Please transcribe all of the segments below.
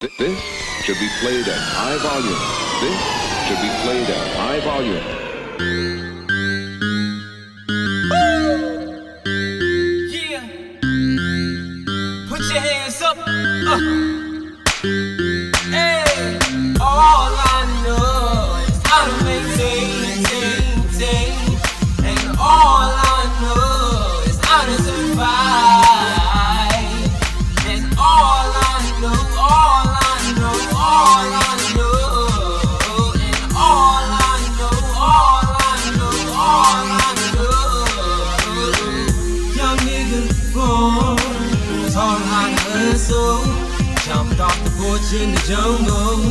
This should be played at high volume. This should be played at high volume. Yeah. Put your hands up. Uh. How to hustle. Jumped off the porch in the jungle,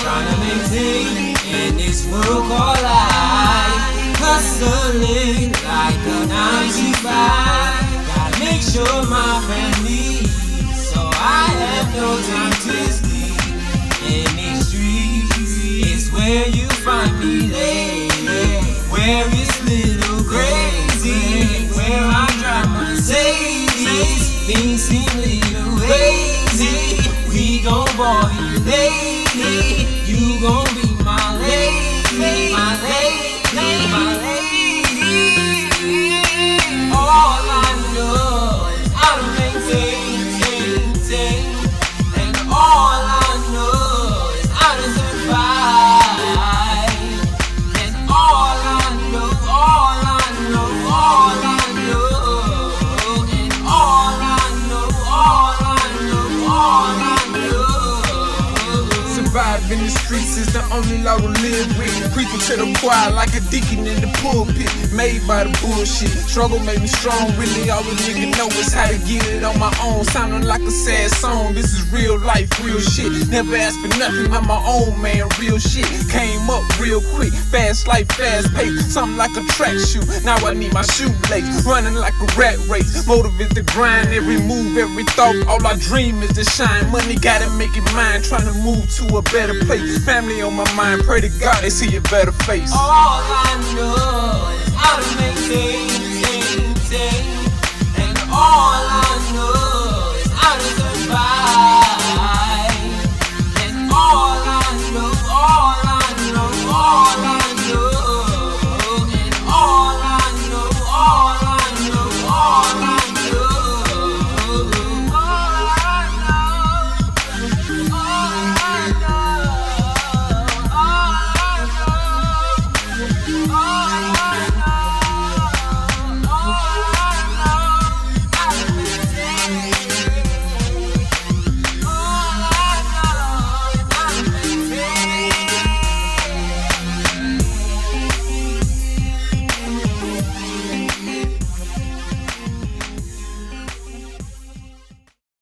trying to maintain in this world called life. Hustling like a 95. Gotta make sure my family, so I have no time to sleep. In these streets, it's where you find me lately. Where little Things seem little hazy. We gon' ball you lady. You gon' Survive in the streets is the only law to live with. Preaching to the choir like a deacon in the pulpit. Made by the bullshit. Struggle made me strong. Really, all a nigga know is how to get it on my own. Sounding like a sad song. This is real life, real shit. Never asked for nothing. I'm my own man, real shit. Came up real quick. Fast life, fast pace. Something like a track shoe. Now I need my shoelace. Running like a rat race. Motive is to grind. Every move, every thought. All I dream is to shine. Money gotta make it mine. Trying to move to a better place. Family on my mind. Pray to God they see a better face. All I know is how to maintain, maintain,